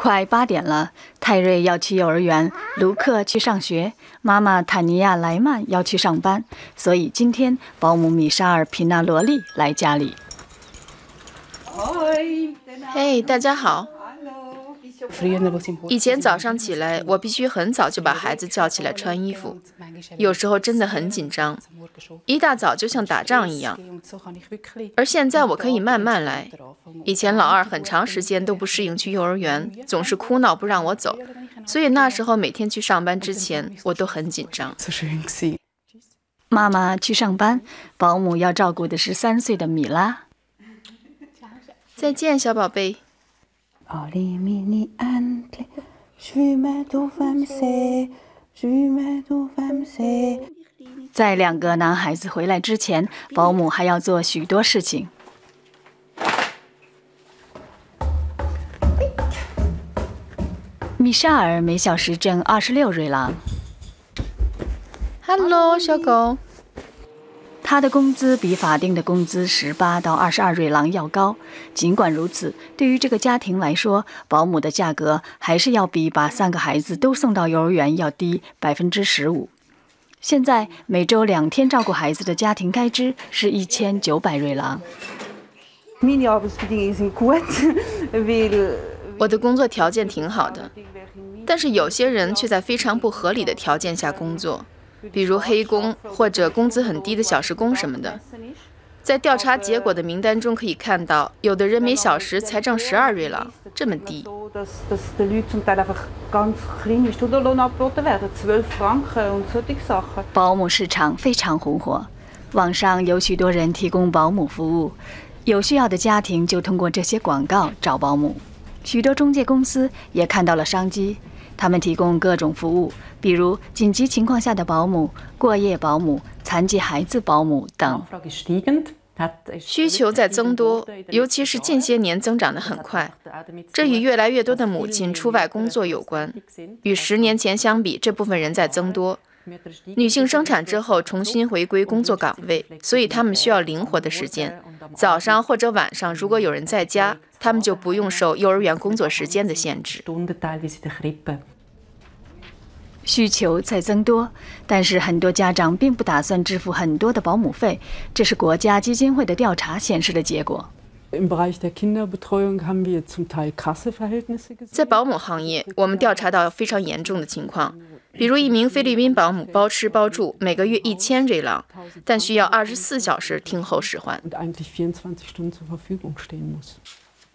快八点了，泰瑞要去幼儿园，卢克去上学，妈妈坦尼亚莱曼要去上班，所以今天保姆米沙尔皮纳罗利来家里。嘿，大家好。以前早上起来，我必须很早就把孩子叫起来穿衣服，有时候真的很紧张，一大早就像打仗一样。而现在我可以慢慢来。以前老二很长时间都不适应去幼儿园，总是哭闹不让我走，所以那时候每天去上班之前，我都很紧张。妈妈去上班，保姆要照顾的是三岁的米拉。再见，小宝贝。在两个男孩子回来之前，保姆还要做许多事情。米沙尔每小时挣二十六瑞郎。Hello，小狗。他的工资比法定的工资十八到二十二瑞郎要高。尽管如此，对于这个家庭来说，保姆的价格还是要比把三个孩子都送到幼儿园要低百分之十五。现在每周两天照顾孩子的家庭开支是一千九百瑞郎。我的工作条件挺好的，但是有些人却在非常不合理的条件下工作。比如黑工或者工资很低的小时工什么的，在调查结果的名单中可以看到，有的人每小时才挣十二瑞郎，这么低。保姆市场非常红火，网上有许多人提供保姆服务，有需要的家庭就通过这些广告找保姆，许多中介公司也看到了商机。他们提供各种服务，比如紧急情况下的保姆、过夜保姆、残疾孩子保姆等。需求在增多，尤其是近些年增长得很快。这与越来越多的母亲出外工作有关。与十年前相比，这部分人在增多。女性生产之后重新回归工作岗位，所以她们需要灵活的时间。早上或者晚上，如果有人在家，他们就不用受幼儿园工作时间的限制。需求在增多，但是很多家长并不打算支付很多的保姆费，这是国家基金会的调查显示的结果。在保姆行业，我们调查到非常严重的情况，比如一名菲律宾保姆包吃包住，每个月一千瑞郎，但需要二十四小时听候使唤。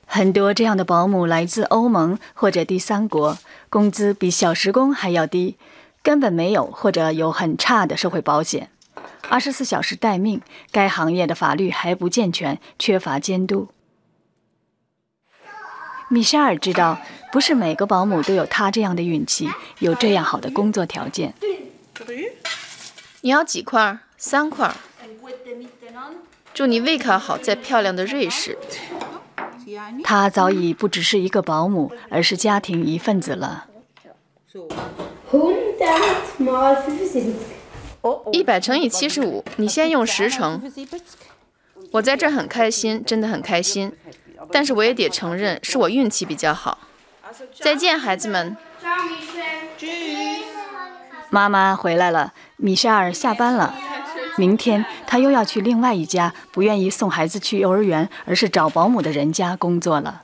很多这样的保姆来自欧盟或者第三国，工资比小时工还要低，根本没有或者有很差的社会保险，二十四小时待命。该行业的法律还不健全，缺乏监督。米沙尔知道，不是每个保姆都有她这样的运气，有这样好的工作条件。你要几块？三块。祝你胃口好，在漂亮的瑞士。她早已不只是一个保姆，而是家庭一份子了。一百乘以七十五，你先用十乘。我在这很开心，真的很开心。但是我也得承认，是我运气比较好。再见，孩子们。妈妈回来了，米沙尔下班了。明天他又要去另外一家不愿意送孩子去幼儿园，而是找保姆的人家工作了。